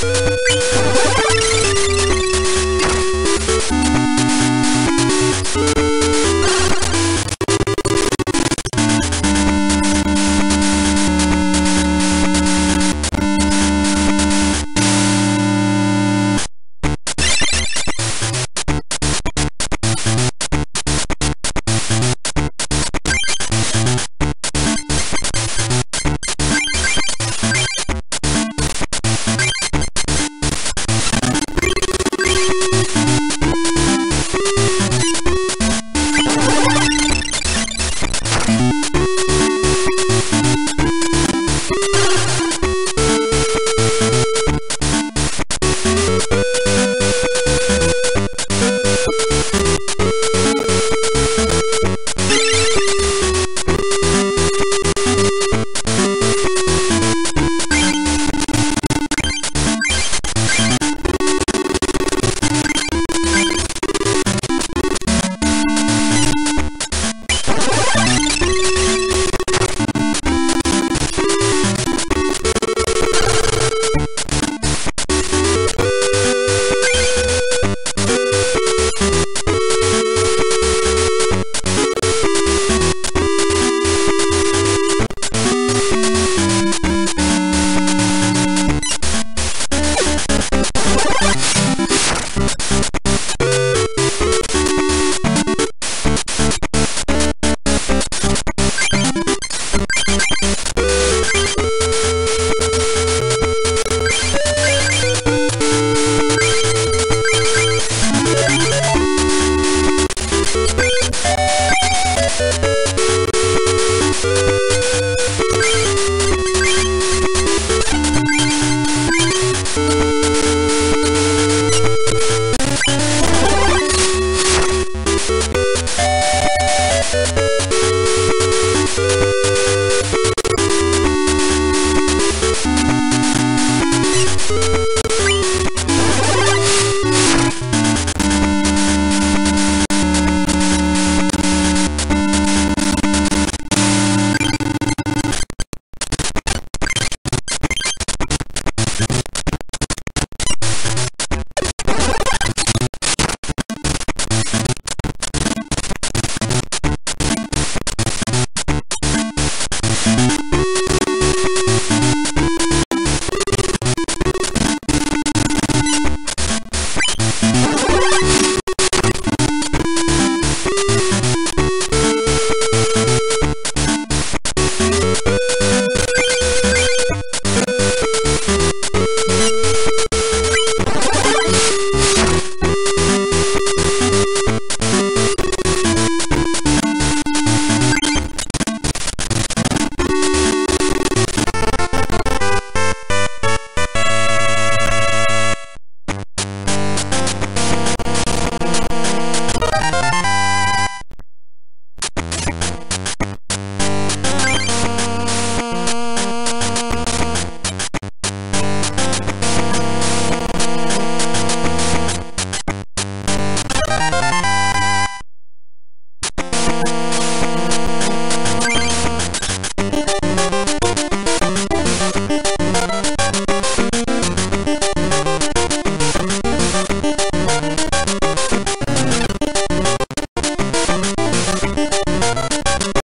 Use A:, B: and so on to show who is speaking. A: Música you.